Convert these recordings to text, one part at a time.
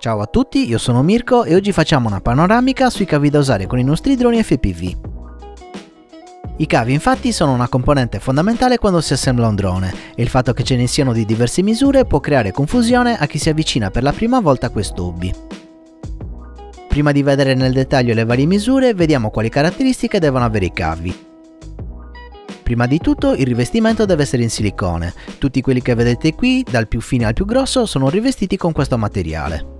Ciao a tutti, io sono Mirko e oggi facciamo una panoramica sui cavi da usare con i nostri droni FPV. I cavi infatti sono una componente fondamentale quando si assembla un drone e il fatto che ce ne siano di diverse misure può creare confusione a chi si avvicina per la prima volta a questo hobby. Prima di vedere nel dettaglio le varie misure, vediamo quali caratteristiche devono avere i cavi. Prima di tutto il rivestimento deve essere in silicone, tutti quelli che vedete qui, dal più fine al più grosso, sono rivestiti con questo materiale.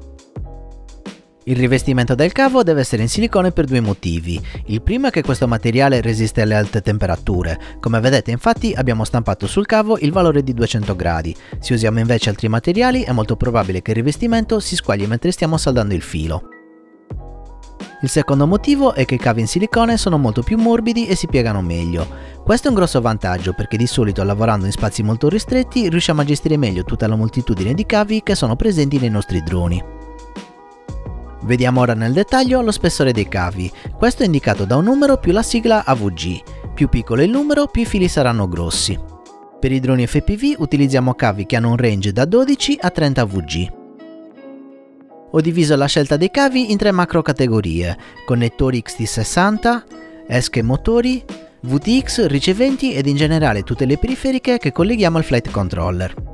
Il rivestimento del cavo deve essere in silicone per due motivi. Il primo è che questo materiale resiste alle alte temperature. Come vedete infatti abbiamo stampato sul cavo il valore di 200 gradi. Se usiamo invece altri materiali è molto probabile che il rivestimento si squagli mentre stiamo saldando il filo. Il secondo motivo è che i cavi in silicone sono molto più morbidi e si piegano meglio. Questo è un grosso vantaggio perché di solito lavorando in spazi molto ristretti riusciamo a gestire meglio tutta la moltitudine di cavi che sono presenti nei nostri droni. Vediamo ora nel dettaglio lo spessore dei cavi. Questo è indicato da un numero più la sigla AVG. Più piccolo il numero, più i fili saranno grossi. Per i droni FPV utilizziamo cavi che hanno un range da 12 a 30 AVG. Ho diviso la scelta dei cavi in tre macro categorie, connettori XT60, esche motori, VTX, riceventi ed in generale tutte le periferiche che colleghiamo al flight controller.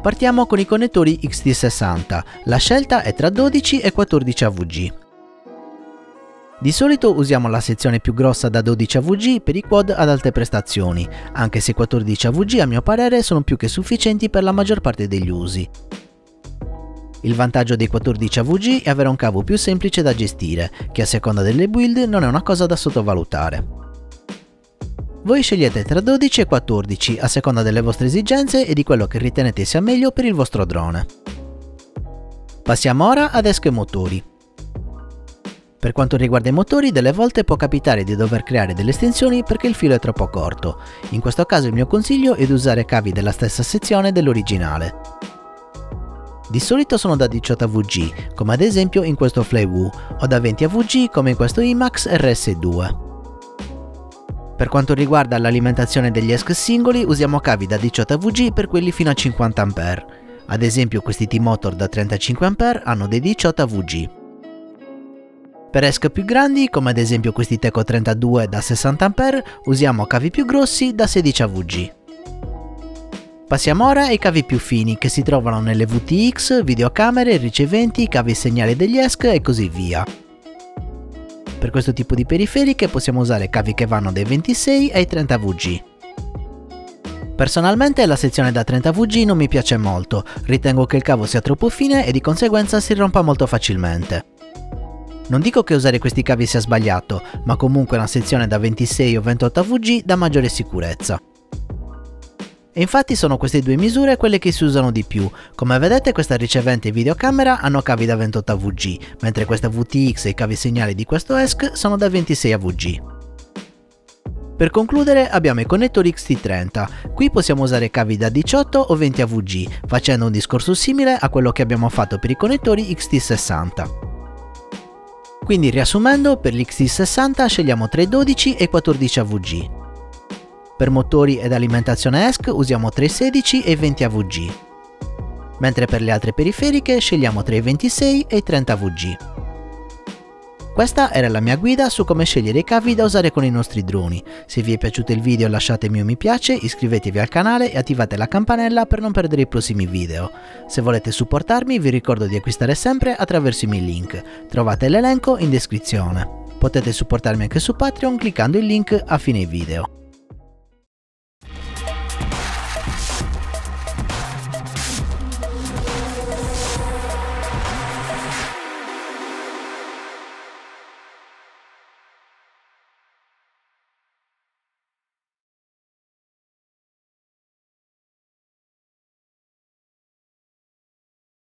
Partiamo con i connettori XT60, la scelta è tra 12 e 14 AVG. Di solito usiamo la sezione più grossa da 12 AVG per i quad ad alte prestazioni, anche se 14 AVG a mio parere sono più che sufficienti per la maggior parte degli usi. Il vantaggio dei 14 AVG è avere un cavo più semplice da gestire, che a seconda delle build non è una cosa da sottovalutare. Voi scegliete tra 12 e 14 a seconda delle vostre esigenze e di quello che ritenete sia meglio per il vostro drone. Passiamo ora ad esche motori. Per quanto riguarda i motori, delle volte può capitare di dover creare delle estensioni perché il filo è troppo corto. In questo caso il mio consiglio è di usare cavi della stessa sezione dell'originale. Di solito sono da 18 AVG, come ad esempio in questo Flywoo, o da 20 AVG come in questo IMAX RS2. Per quanto riguarda l'alimentazione degli ESC singoli usiamo cavi da 18 AVG per quelli fino a 50 A. Ad esempio questi T-Motor da 35 A hanno dei 18 AVG. Per ESC più grandi, come ad esempio questi Teco 32 da 60 A, usiamo cavi più grossi da 16 AVG. Passiamo ora ai cavi più fini che si trovano nelle VTX, videocamere, riceventi, cavi segnali degli ESC e così via. Per questo tipo di periferiche possiamo usare cavi che vanno dai 26 ai 30 VG. Personalmente la sezione da 30 VG non mi piace molto, ritengo che il cavo sia troppo fine e di conseguenza si rompa molto facilmente. Non dico che usare questi cavi sia sbagliato, ma comunque una sezione da 26 o 28 VG dà maggiore sicurezza. E infatti sono queste due misure quelle che si usano di più. Come vedete questa ricevente e videocamera hanno cavi da 28 AVG, mentre questa VTX e i cavi segnali di questo ESC sono da 26 AVG. Per concludere abbiamo i connettori XT30, qui possiamo usare cavi da 18 o 20 AVG, facendo un discorso simile a quello che abbiamo fatto per i connettori XT60. Quindi riassumendo, per l'XT60 scegliamo tra i 12 e i 14 AVG, per motori ed alimentazione ESC usiamo tra i 16 e i 20 AVG, mentre per le altre periferiche scegliamo tra i 26 e i 30 AVG. Questa era la mia guida su come scegliere i cavi da usare con i nostri droni. Se vi è piaciuto il video lasciatemi un mi piace, iscrivetevi al canale e attivate la campanella per non perdere i prossimi video. Se volete supportarmi vi ricordo di acquistare sempre attraverso i miei link, trovate l'elenco in descrizione. Potete supportarmi anche su Patreon cliccando il link a fine video.